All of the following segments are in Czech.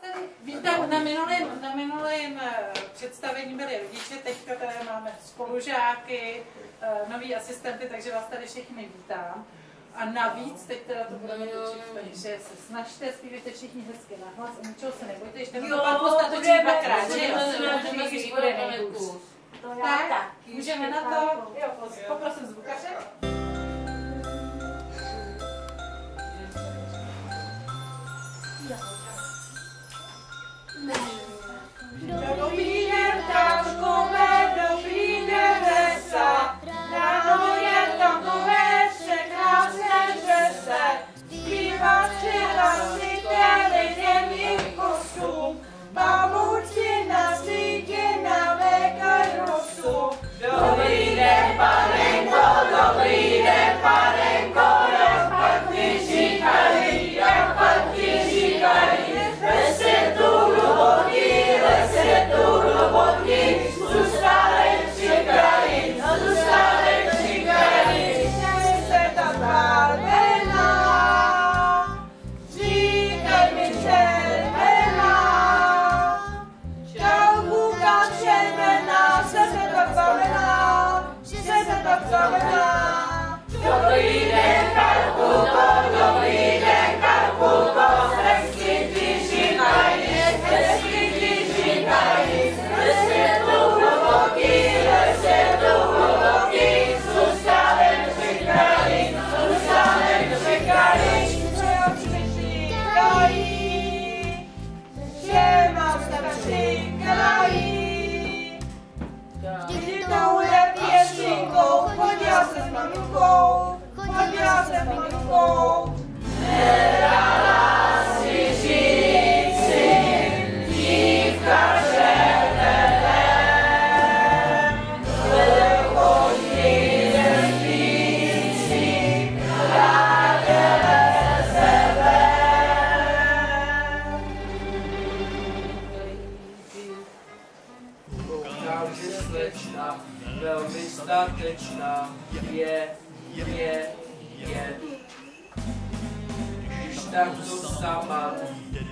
tady vítám na minulém, na minulém eh, představení byli rodiče, teďka tady máme spolužáky, eh, noví asistenty, takže vás tady všichni vítám. A navíc, teď teda to budeme točit, takže se snažte, zpívejte všichni hezky na hlas ničeho se nebojte, ještě na to pan posta točí dvakrát, že jo? to, si. Tak, můžeme na to, jo, poprosím zvuk. Oh.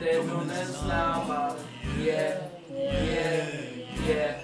There's no mess now, but yeah, yeah, yeah.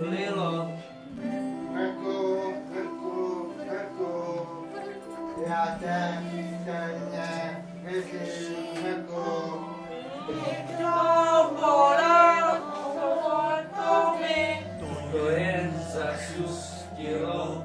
Lilo. Krku, krku, krku, já tě stejně vidím, krku. Jednou bolel, to mi, to jen zasustilo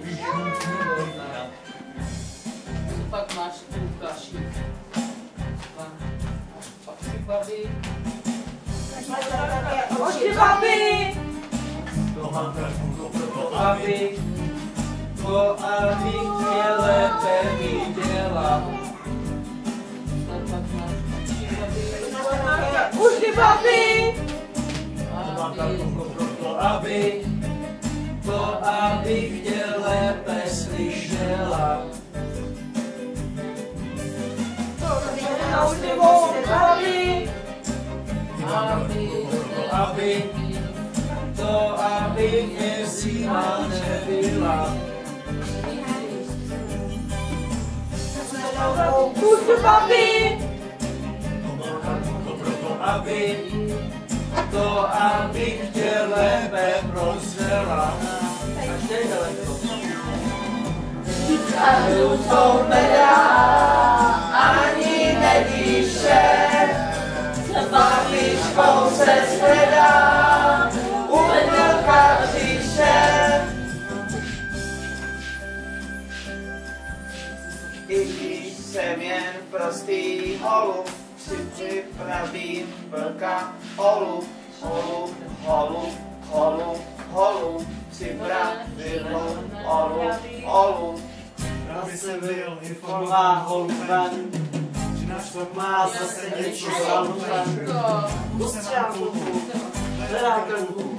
vyšunknu hodná. Co pak máš tu kaši? Pak si baví. Oči babi, To mám trochu proto, aby to, aby tě lépe viděla. Máš tu baví? uši babi. To mám trochu proto, aby to, abych tě lépe slyšela. Uši babi. Aby To, to, mě zima nebyla. To proto, aby to, abych tě lépe prozřela. Kytaru to nedá, ani nedíše, s babičkou se shledá, u vlka říše. I když jsem jen prostý holub, si připravím vlka holub, holub, holub, holub, holub, připravím holub, holub. Holubem, že náš to má zase něco s holubem. Ustřelám klubu, hledám klubu.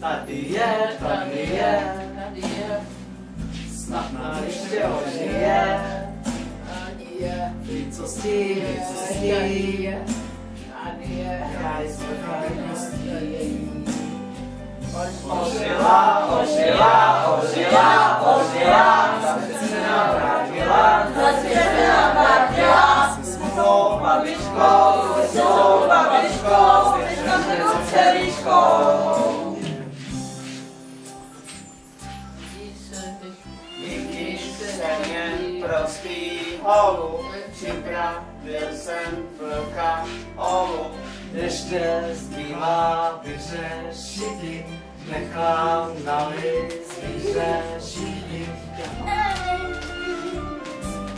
Tady je, tady je, tady je, snad nám ještě ožije. tady je, Ty co stí, ty co tady je, tady je, já jsem tady Ožila, ožila, ožila, ožila, zase se navrátila, Zase se navrátila. se svou babičkou, se svou babičkou, prostý holub, připravil jsem vlka holub. Ještě zbývá vyřešit, nechám na lic vyřešit.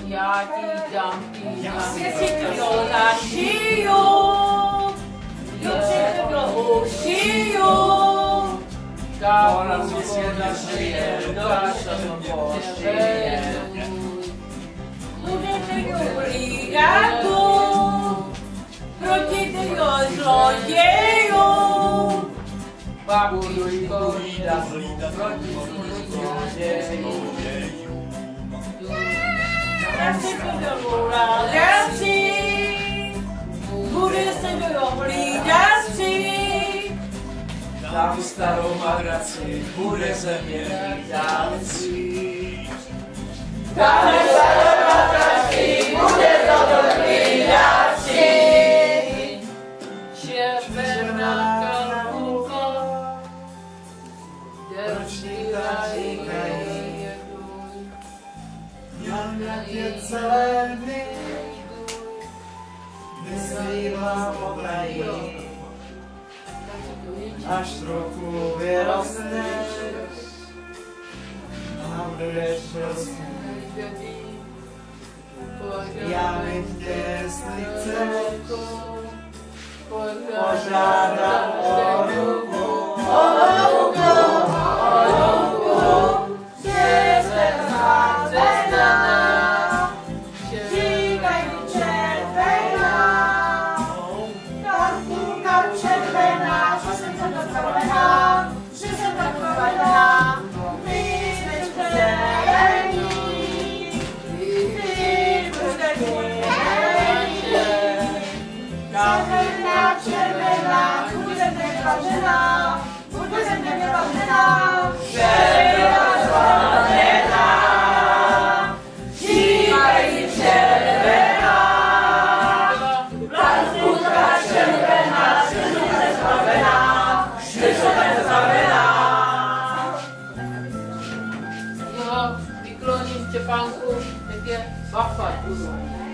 já ti dám ty si to našiju. Dobře to bylo ušiju. Ona si svědla, že je došlo Budete. Proti těho zloděju. Budu jí povídat, proti zlodějům. Já si to rádaci. Bude se do hlídaci. Dám starou magraci, bude země starou celé dny, vyzývám obrají, až trochu vyrostneš. A budeš rostnout. javim desnice požara ove. passar tudo.